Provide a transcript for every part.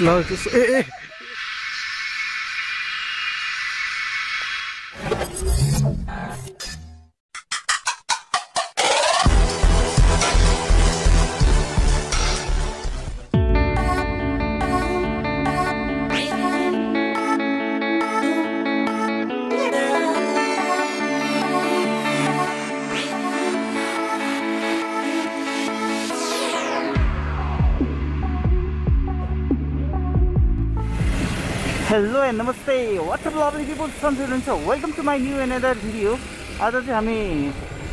ल ए ए नमस्ते what's up lovely people सन्चै हुनुहुन्छ welcome to my new another video आज चाहिँ हामी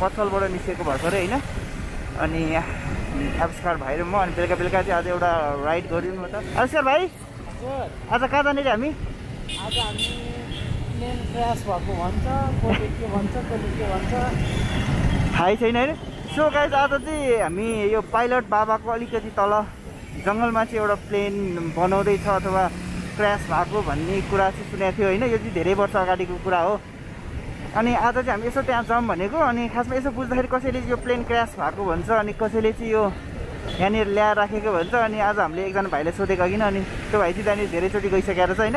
पछलबाट निस्केको भर्खरै होइन? अनि आविष्कार भाइ र म अनि बेलुका बेलुका चाहिँ आज एउटा राइड गऱ्यौँ न त। आविष्कार भाइ। आज कहाँ जाने रे हामी? आज हामी प्लेन क्रास भएको भन्छ कसले के भन्छ कसले के भन्छ। थाहै छैन होइन सो गाइज आज चाहिँ हामी यो पाइलट बाबाको अलिकति तल जङ्गलमा चाहिँ एउटा प्लेन बनाउँदैछ अथवा क्रास भएको भन्ने कुरा चाहिँ सुनेको थियो होइन? यो चाहिँ धेरै वर्ष अगाडिको कुरा हो। अनि आज चाहिँ हामी यसो त्यहाँ जाउँ भनेको अनि खासमा यसो बुझ्दाखेरि कसैले यो प्लेन क्रास भएको भन्छ अनि कसैले चाहिँ यो यहाँनिर ल्याएर राखेको भन्छ अनि आज हामीले एकजना भाइले सोधेको किन अनि त्यो भाइ चाहिँ त्यहाँनिर धेरैचोटि गइसकेको रहेछ होइन?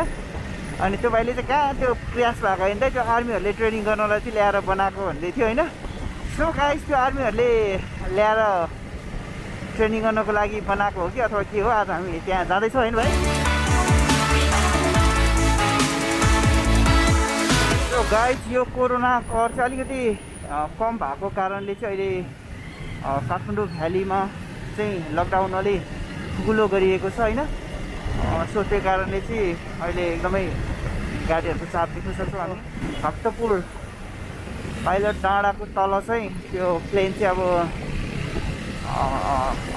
अनि त्यो भाइले चाहिँ कहाँ त्यो क्रास भएको होइन? त त्यो आर्मीहरूले ट्रेनिङ गर्नलाई चाहिँ ल्याएर बनाएको भन्दै थियो होइन? सो गाइस त्यो आर्मीहरूले ल्याएर ट्रेनिङ गर्नको लागि बनाएको हो कि अथवा के हो? आज हामी त्यहाँ जाँदैछौँ होइन भाइ? यो गाइस यो कोरोना कर चाहिँ अलिकति कम भएको कारणले चाहिँ अहिले काठमाडौँ भ्यालीमा चाहिँ लकडाउन अलि ठुलो गरिएको छ होइन? सो त्यही कारणले चाहिँ अहिले एकदमै गाडीहरूको चाप देख्न सक्छौँ हामी। भक्तपुर पाइलट डाँडाको तल चाहिँ त्यो प्लेन चाहिँ अब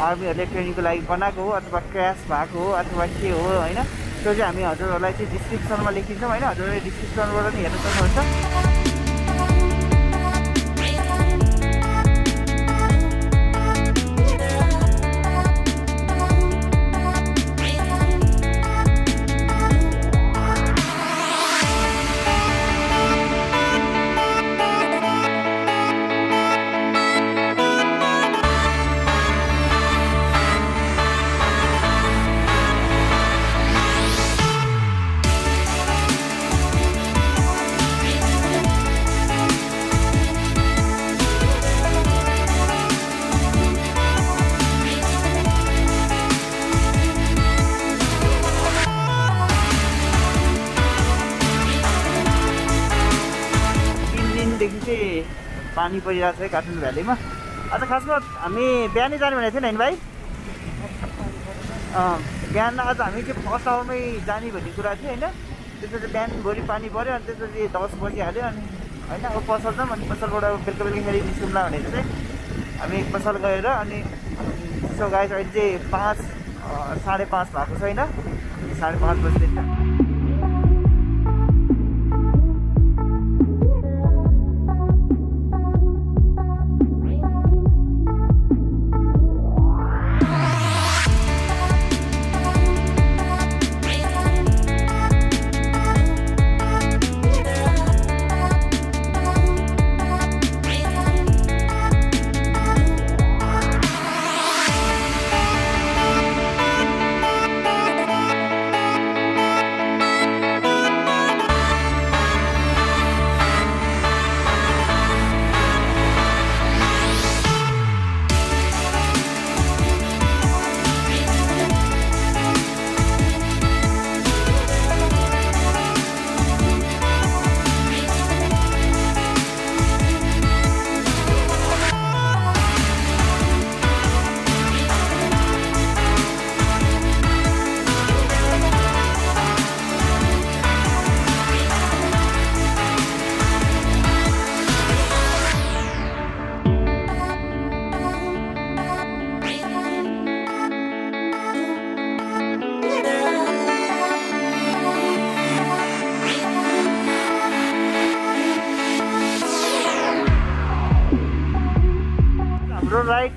आर्मीहरूले ट्रेनिङको लागि बनाएको हो अथवा क्रास भएको हो अथवा के हो होइन? त्यो चाहिँ हामी हजुरहरूलाई चाहिँ डिस्क्रिप्सनमा लेखिन्छौँ होइन? हजुरहरूले डिस्क्रिप्सनबाट पनि हेर्न सक्नुहुन्छ। पानी परिरहेको छ है काठमाडौँ भ्यालीमा। आज खासमा हामी बिहानै जाने भनेको थिएन होइन भाइ? बिहान आज हामी चाहिँ फर्स्ट आवरमै जाने भन्ने कुरा थियो होइन। त्यसपछि बिहानभरि पानी पऱ्यो अनि त्यसपछि दस बजिहाल्यो अनि होइन अब पसल जाऊँ अनि पसलबाट बेलुका बेलुकाखेरि निस्कौँला भनेर चाहिँ हामी पसल गएर अनि सो गाइस अहिले चाहिँ पाँच साढे पाँच भएको छैन। साढे पाँच बज्दैछ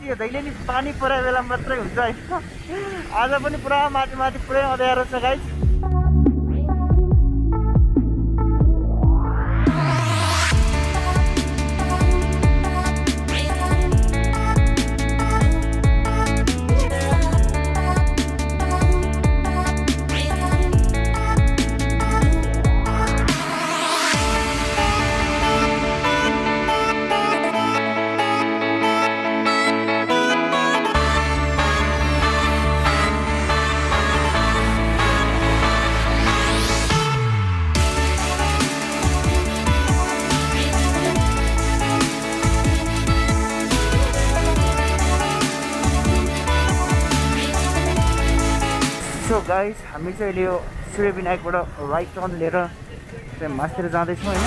चाहिँ जहिले नि पानी परेको बेला मात्रै हुन्छ होइन? आज पनि पुरा माथि माथि पुरै अँध्यारो छ गाइस सो गाइस हामी चाहिँ अहिले यो सूर्यविनायकबाट राइट टर्न लिएर चाहिँ मासतिर जाँदैछौँ होइन?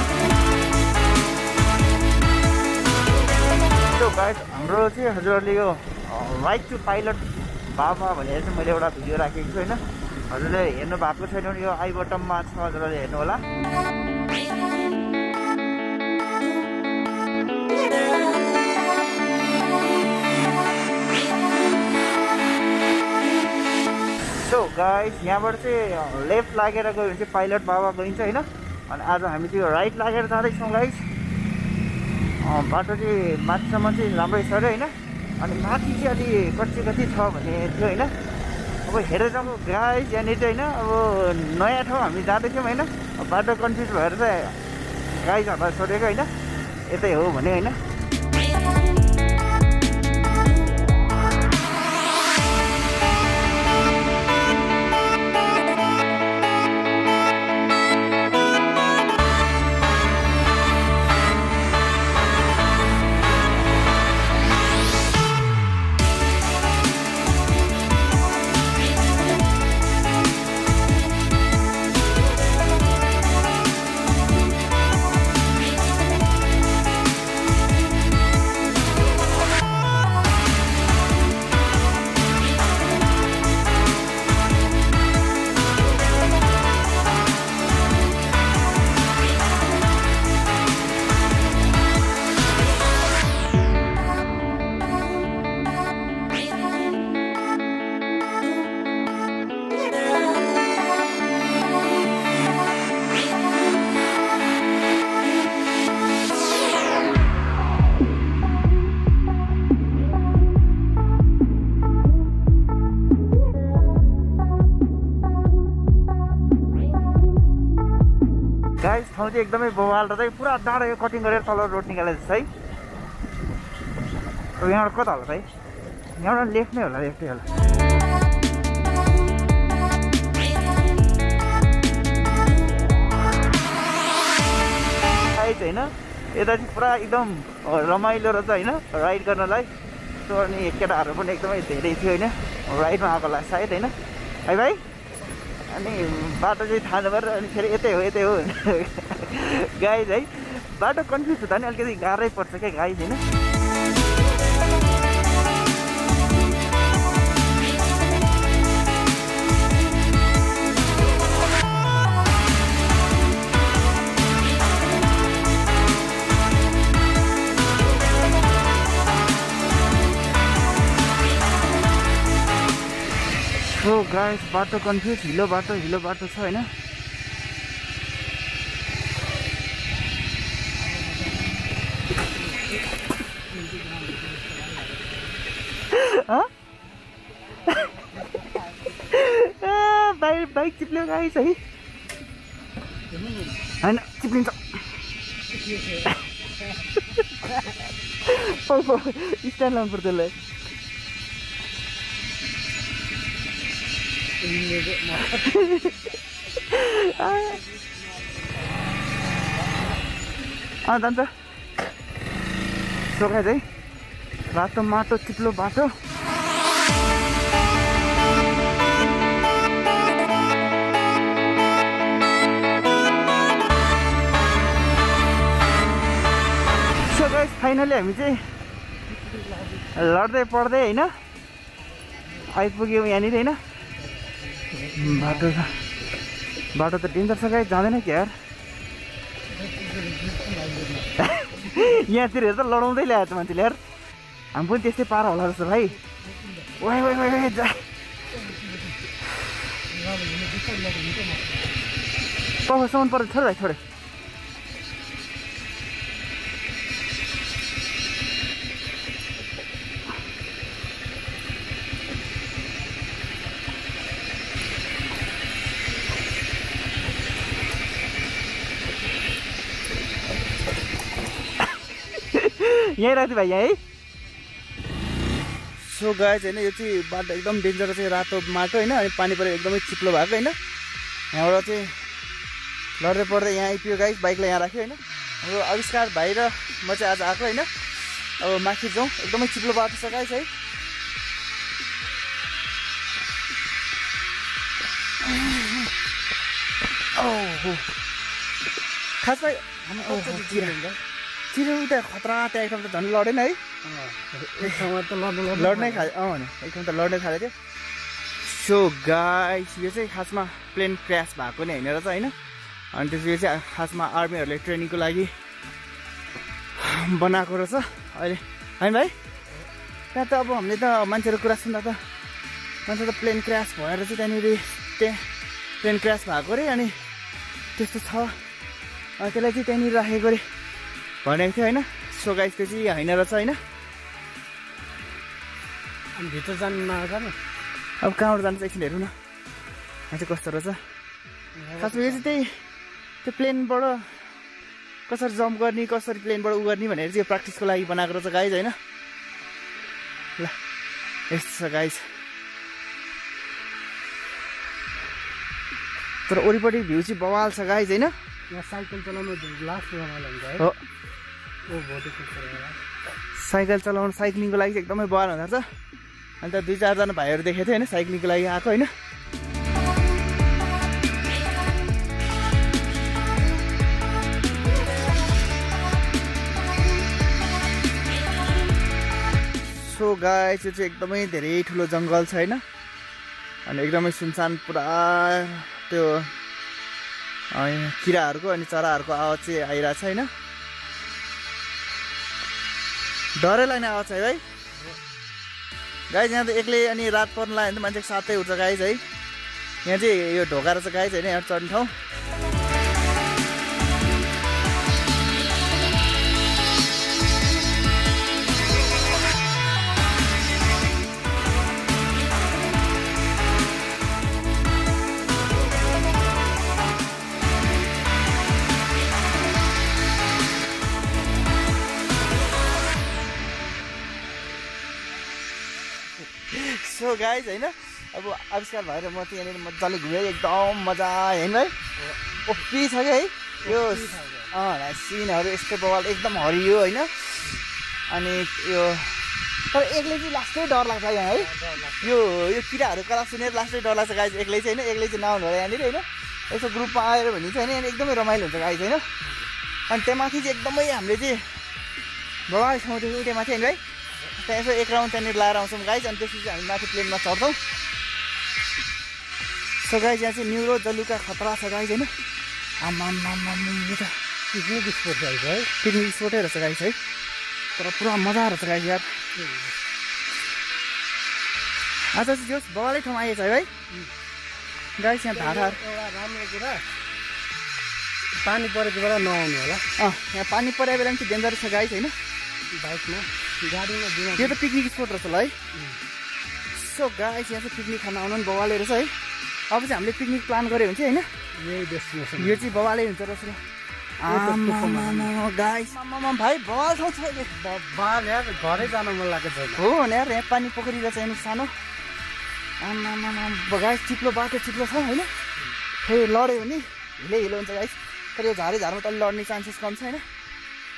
सो गाइस हाम्रो चाहिँ हजुरहरूले यो राइट टु पाइलट बाबा भनेर चाहिँ मैले एउटा भिडियो राखेको छु होइन? हजुरले हेर्नु भएको छैन भने यो आई बटममा छ हजुरहरूले हेर्नु होला। सो गाइस यहाँबाट चाहिँ लेफ्ट लागेर गयो भने चाहिँ पाइलट बाबा गइन्छ होइन? अनि आज हामी त्यो राइट लागेर जाँदैछौँ गाइस बाटो चाहिँ माथिसम्म चाहिँ राम्रै छ अरे होइन? अनि माथि चाहिँ अलि कच्ची कच्ची छ भन्ने थियो होइन? अब हेरेर जाउँ गाइस यहाँनिर चाहिँ होइन? अब नयाँ ठाउँ हामी जाँदैथ्यौँ होइन? बाटो कन्फ्युज भएर चाहिँ गाइजहरूलाई सोधेको होइन? यतै हो भने होइन? चाहिँ एकदमै बवाल र चाहिँ पुरा डाँडो यो कटिङ गरेर तल रोड निकालेको है। अब यहाँबाट कता होला त है यहाँबाट लेफ्ट नै होला लेफ्टै होला। साइज होइन? यता चाहिँ पुरा एकदम रमाइलो रहेछ होइन राइड गर्नलाई। सो अनि केटाहरू पनि एकदमै धेरै थियो होइन। राइडमा आएको होला सायद होइन। है भाइ? अनि बाटो चाहिँ थाहा नभएर अनि फेरि यतै हो यतै हो। गाइज है बाटो कन्फ्युज हुँदा नि अलिकति गाह्रै पर्छ क्या गाइज होइन? सो गाइस बाटो कन्फ्युज हिलो बाटो हिलो बाटो छ होइन? बाइक बाइक चिप्ल्यो गाइस है? होइन चिप्लिन्छ। स्ट्यान्ड लाउनु पर्छ त्यसलाई जान्छ सोखाइ है बाटो माटो चिप्लो बाटो। फाइनली हामी चाहिँ लड्दै पढ्दै होइन? आइपुग्यौँ यहाँनिर होइन? बाटो त बाटो त डेन्जर छ गाई जाँदैन क्या यार? यहाँतिर हेर त लडाउँदै ल्याएको छ मान्छेले यार। हामी पनि त्यस्तै पारा होला जस्तो भाइ। वाइ वाइ वाइ जा। पखसम्म पर्छ छोड भाइ छोड यहीँ राख्थ्यो भाइ यहाँ? है सो चाहिँ होइन यो चाहिँ बाटो एकदम डेन्जरस चाहिँ रातो माटो होइन अनि पानी परेर एकदमै चिप्लो भएको होइन। यहाँबाट चाहिँ लड्दै पढ्दै यहाँ आइपुग्यो गाई बाइकलाई यहाँ राख्यो होइन। हाम्रो आविष्कार भाइ र म चाहिँ आज आएको होइन। अब माथि जाउँ एकदमै चिप्लो बाटो छ गाइस है। खासमा चिरा चिरो त खतरा त्यहाँ एकदम त झन् लडेन है। एक लड्नु खाले अँ भने एकदम त लड्नै थालेको थियो सो गाइस यो चाहिँ खासमा प्लेन क्रास भएको नै होइन रहेछ होइन। अनि त्यसपछि चाहिँ खासमा आर्मीहरूले ट्रेनिङको लागि बनाएको रहेछ अहिले। होइन भाइ? त्यहाँ त अब हामीले त मान्छेहरू कुरा सुन्दा त मान्छे त प्लेन क्रास भएर चाहिँ त्यहाँनिर त्यहाँ प्लेन क्रास भएको अरे अनि त्यस्तो छ। त्यसलाई चाहिँ त्यहाँनिर राखेको अरे। भनेको थियो होइन? सो गाइस त्यो चाहिँ होइन रहेछ होइन? अनि भित्र जानु नजानु अब कहाँबाट जान्छ एकछिन हेरौँ न। यहाँ चाहिँ कस्तो रहेछ? खासमा यो चाहिँ त्यही त्यो प्लेनबाट कसरी जम्प गर्ने कसरी प्लेनबाट उ गर्ने भनेर चाहिँ यो प्र्याक्टिसको लागि बनाएको रहेछ गाइज होइन? ल यस्तो छ गाइज तर वरिपरि भ्यू चाहिँ बवाल छ गाइज होइन? यहाँ साइकल चलाउनु लास्ट रमाइलो हुन्छ है। हो। ओ भोटो खिच्छ साइकल चलाउनु साइक्लिङको लागि चाहिँ एकदमै बवाल हुँदो रहेछ। अन्त दुई चारजना भाइहरू देखेको थियो होइन साइक्लिङको लागि आएको होइन। सो गाई त्यो चाहिँ एकदमै धेरै ठुलो जङ्गल छ होइन। अनि एकदमै सुनसान पुरा त्यो किराहरूको अनि चराहरूको आवाज चाहिँ आइरहेको छ होइन? डरै लाग्ने आवाज है भाइ? गाई यहाँ त एक्लै अनि रात पर्नु लाग्यो भने त मान्छेको साथै उठ्छ गाई है? यहाँ चाहिँ यो ढोका रहेछ गाई होइन यहाँ चढ्ने ठाउँ। सो गाइज होइन? अब आविष्कार भएर म चाहिँ यहाँनिर मजाले घुमेँ एकदम मजा होइन? है ओपी छ कि है? यो अँ सिनहरू यस्तो बवाल एकदम हरियो होइन? अनि यो तर एक्लै चाहिँ लास्टै डर लाग्छ यहाँ है? यो यो किराहरू कला सुनेर लास्टै डर लाग्छ गाई एक्लै चाहिँ होइन? एक्लै चाहिँ नआउनु होला यहाँनिर होइन? यसो ग्रुपमा आएर भने चाहिँ होइन? एकदमै रमाइलो हुन्छ गाई चाहिँ होइन? अनि त्यहाँ माथि चाहिँ एकदमै हामीले चाहिँ बवाल थियो त्यहाँ माथि होइन है त्यहाँ यसो एक राउन्ड त्यहाँनिर लाएर आउँछौँ गाइज अनि त्यसपछि हामी माथि प्लेनमा चढ्छौँ सो गाइज यहाँ चाहिँ न्युरो जलुका खतरा छ गाइज होइन आमामामाम यो त पिकनिक स्पोट रहेछ है पिकनिक स्पोटै रहेछ गाइज है तर पुरा मजा रहेछ गाइज यार आज चाहिँ जोस् बवालै ठाउँ आएछ है भाइ गाइज यहाँ धाराहरू एउटा राम्रो कुरा पानी परेको बेला नआउनु होला अँ यहाँ पानी परेको बेला पनि चाहिँ डेन्जर छ गाइज होइन बाइकमा यो त पिकनिक स्पोट रहेछ ल है। सो गाइज यहाँ चाहिँ पिकनिक खान आउनु पनि बवालै रहेछ है। अब चाहिँ हामीले पिकनिक प्लान गऱ्यो भने चाहिँ होइन यो चाहिँ बवालै हुन्छ रहेछ गाइस भाइ बवाल ठाउँ छ घरै जान मन लागेको छैन। हो यार यहाँ पानी पोखरी रहेछ हेर्नु सानो। आमामामा गाइस चिप्लो बाटो चिप्लो छ होइन? फेरि लड्यो भने हिलै हिलो हुन्छ गाइस तर यो झारे झारमा त लड्ने चान्सेस कम छ होइन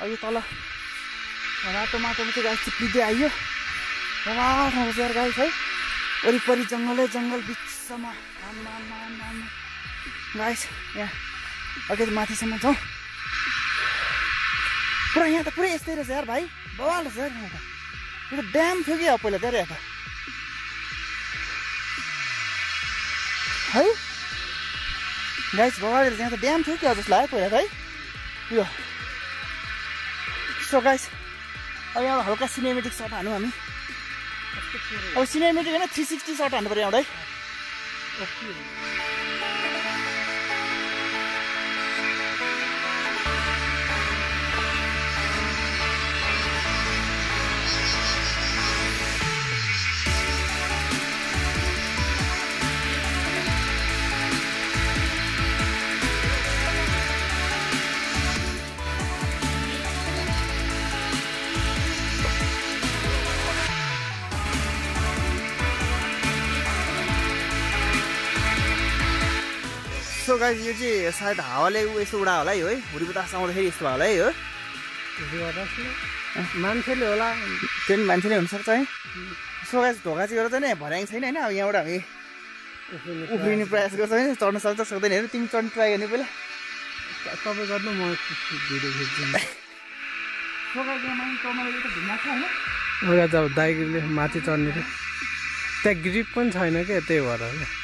अब यो तल रातो माटोमा चाहिँ गाइस चिप्लिँदै आइयो। बवाल ठाउँ छ यार गाइस है। वरिपरि जङ्गलै जङ्गल बिचमा आमामामा गाइस यहाँ अलिकति माथिसम्म जाउँ। पुरा यहाँ त पुरै यस्तै रहेछ यार भाइ। बवाल रहेछ यार यहाँ त। यो त ड्याम थियो कि अब पहिला त यार यहाँ त? है? गाइस बवाल रहेछ। यहाँ त ड्याम थियो कि अब जस्तो लाग्यो पहिला त है। यो। सो गाइस अब यहाँ हल्का सिनेमेटिक सर्ट हानौँ हामी। अब सिनेमेटिक होइन थ्री सिक्सटी सर्ट हान्नु पऱ्यो एउटा है। सो गाइस यो चाहिँ सायद हावाले यस्तो उडा होला है हो। हुरी बतास आउँदाखेरि यस्तो होला है हो। मान्छेले होला। त्यो पनि मान्छे नै हुनसक्छ है। सो गाइस ढोका चाहिँ चाहिँ भर्याङ छैन होइन अब यहाँबाट हामी उफ्रिने प्रयास गर्छौँ होइन चढ्न सक्छ सक्दैन। हेर तिमी चढ्नु ट्राई गर्ने पहिला। तपाईँ गर्नु म भिडियो खिच्छु। अब दाइले माथि चढ्ने थियो। त्यहाँ ग्रिप पनि छैन क्या त्यही भएर।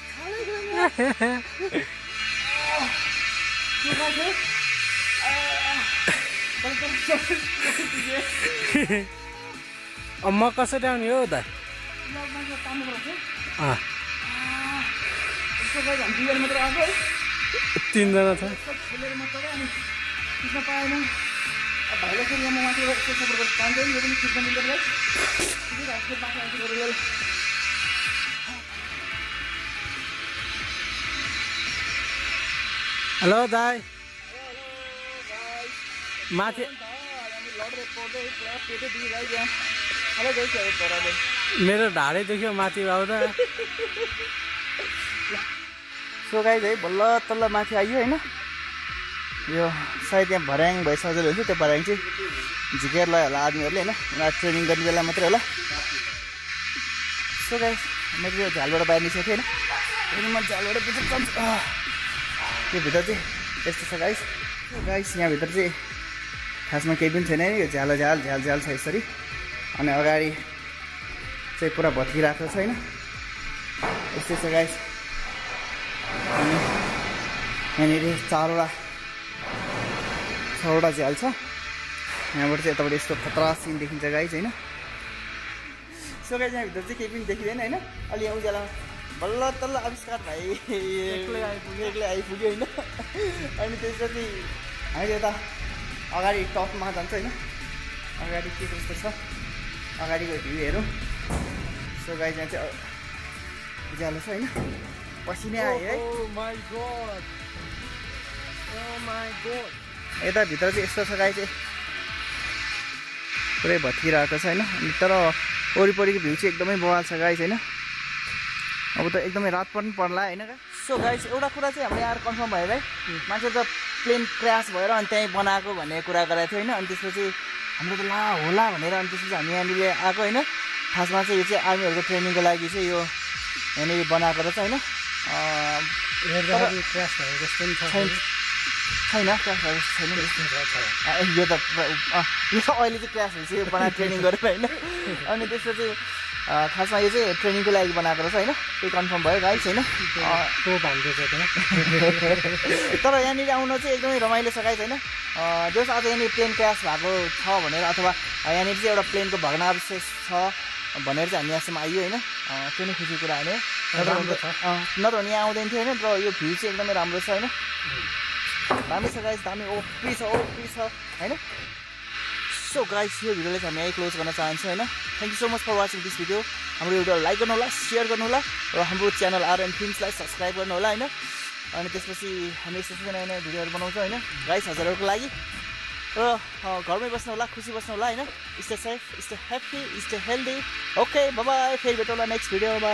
म कसरी आउने हो है तिनजना छ। भाइलाई अलग गइसक्यो पढाले मेरो ढाडै दुख्यो माथि आउँदा सो गाई है बल्ल तल्ल माथि आइयो होइन? यो सायद यहाँ भर्याङ सजिलो हुन्छ त्यो भर्याङ चाहिँ झिकेर लगायो होला आदमीहरूले होइन? उनीहरू ट्रेनिङ गर्ने बेला मात्रै होला। सो गाई मैले यो झालबाट बाहिर निस्केको थिएँ होइन? अनि म झालबाट भित्र जान्छु आह। त्यो भित्र चाहिँ यस्तो छ गाइस गाइस यहाँभित्र चाहिँ खासमा केही पनि छैन यो झ्यालो झ्याल झ्याल झ्याल छ यसरी। अनि अगाडि चाहिँ पुरा भत्किरहेको छ होइन। यस्तै छ गाइस अनि यहाँनिर चारवटा छवटा झ्याल छ। यहाँबाट चाहिँ यताबाट यस्तो खतरा सिन देखिन्छ गाइस होइन। सो गाइस यहाँभित्र चाहिँ केही पनि देखिँदैन होइन? अलि यहाँ उज्यालो बल्ल तल्ल आविष्कार भाइ एक्लै आइपुग्यो एक्लै आइपुग्यो होइन अनि त्यसपछि हामी यता अगाडि टपमा जान्छ होइन अगाडि के कस्तो छ अगाडिको भ्यू हेरौँ सो गाई चाहिँ उज्यालो छ होइन पसिनै आयो है my God oh my God यता भित्र चाहिँ यस्तो छ गाई चाहिँ पुरै भत्किरहेको छ होइन अनि तर वरिपरिको भ्यू चाहिँ एकदमै बवाल छ गाई होइन अब त एकदमै रात पनि पर्ला होइन सो गाइस एउटा कुरा चाहिँ हाम्रो यहाँ कन्फर्म भयो भाइ। मान्छे त प्लेन क्रास भएर अनि त्यहीँ बनाएको भन्ने कुरा गराएको थियो होइन? अनि त्यसपछि हाम्रो त ला होला भनेर अनि त्यसपछि हामी यहाँनिर आएको होइन? खासमा चाहिँ यो चाहिँ आर्मीहरूको ट्रेनिङको लागि चाहिँ यो यहाँनिर बनाएको रहेछ होइन? क्रास भएको जस्तो पनि छैन। छैन क्रास भएको छैन। यो त यो अहिले चाहिँ क्रास भइसक्यो यो बनाएर ट्रेनिङ गरेर होइन? अनि त्यसपछि खासमा यो चाहिँ ट्रेनिङको लागि बनाएको रहेछ होइन? त्यही कन्फर्म भयो गाइस होइन? तर यहाँनिर आउन चाहिँ एकदमै रमाइलो छ गाइस होइन? जस आज यहाँनिर प्लेन क्रास भएको छ भनेर अथवा यहाँनिर चाहिँ एउटा प्लेनको भग्नावशेष छ भनेर चाहिँ हामी यहाँसम्म आइयो होइन? त्यो नै खुसीको कुरा होइन नत्र भने यहाँ आउँदैन थियो होइन? र यो भ्यू चाहिँ एकदमै राम्रो छ होइन? दामी छ गाइस दामी ओपी छ ओपी छ होइन? सो गाइस यो भिडियोलाई चाहिँ हामी यहीँ क्लोज गर्न चाहन्छु होइन? Thank you so much for watching this video हाम्रो भिडियोलाई लाइक गर्नु होला सेयर गर्नु होला र हाम्रो च्यानल आरएन फिल्मसलाई सब्सक्राइब गर्नु होला होइन? अनि त्यसपछि हामी यस्तो यस्तो नयाँ नयाँ भिडियोहरू बनाउँछौँ होइन? गाइस हजुरहरूको लागि। र घरमै बस्नु होला खुसी बस्नु होला होइन? Stay safe stay happy stay healthy okay bye फेरि भेटौँला नेक्स्ट भिडियोमा